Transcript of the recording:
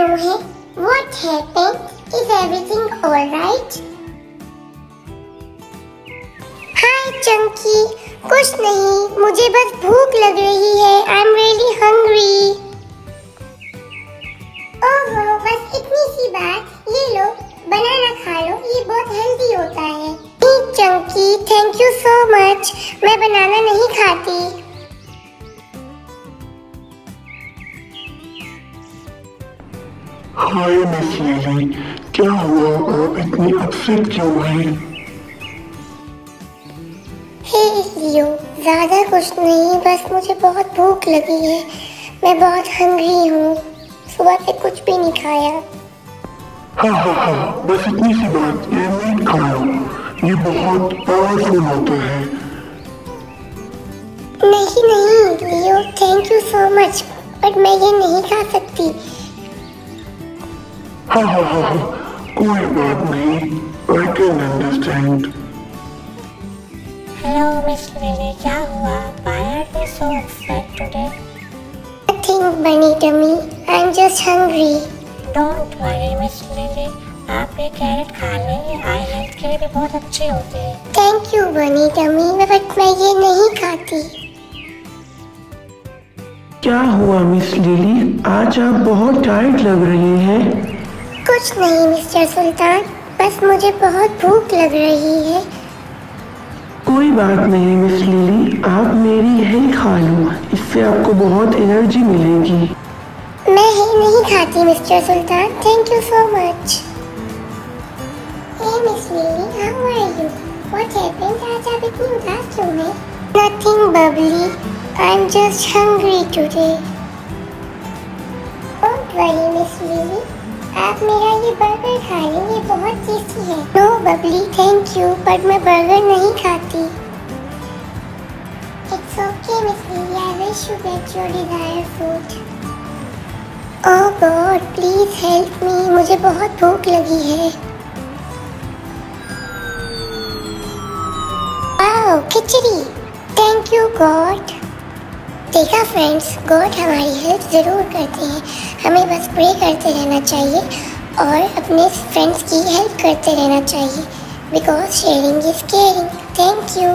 क्यों है What happened? Is everything alright? हाय चंकी कुछ नहीं, मुझे बस भूख लग रही है। आई एम रियली हंग्री ओहो, बस इतनी सी बात। ये लो, बनाना खा लो। ये बहुत हेल्दी होता है। Chunky thank you so much मैं बनाना नहीं खाती। हाय मिस लिली क्या हुआ आप इतनी अपसेट क्यों हैं हे लियो ज़्यादा कुछ नहीं बस मुझे बहुत भूख लगी है। मैं बहुत हंग्री हूँ। सुबह से कुछ भी नहीं खाया। हाँ हाँ हाँ बस इतनी सी बात ये मीट खाओ। ये बहुत पावरफुल होता है। नहीं नहीं Leo thank you so much but मैं ये नहीं खा सकती। हाँ हाँ हाँ हाँ कोई बात नहीं I can understand hello miss Lily क्या हुआ Why are you so upset today? Nothing, bunny tummy. I'm just hungry. Don't worry miss Lily आप ये कैरेट खा लें आई हेल्थ के लिए भी बहुत अच्छे होते हैं Thank you, bunny tummy. But मैं ये नहीं खाती क्या हुआ मिस लिली आज आप बहुत टायर्ड लग रही हैं कुछ नहीं मिस्टर सुल्तान। बस मुझे बहुत भूख लग रही है। कोई बात नहीं मिस लिली। आप मेरी यही खा लो। इससे आपको बहुत एनर्जी मिलेगी। मैं ही नहीं खाती mister Sultan. Thank you so much hey miss Lily how are you what happened आज आप इतनी उदास क्यों हैं? Nothing Bubbly I am just hungry today don't worry miss Lily आप मेरा ये बर्गर खा लें, ये बहुत टेस्टी है। No Bubbly thank you but मैं बर्गर नहीं खाती। It's okay miss Lily I wish you get your desire food oh God please help me मुझे बहुत भूख लगी है। खिचड़ी। थैंक यू गॉड देखा फ्रेंड्स गॉड हमारी हेल्प ज़रूर करते हैं। हमें बस प्रे करते रहना चाहिए और अपने फ्रेंड्स की हेल्प करते रहना चाहिए। Because sharing is caring thank you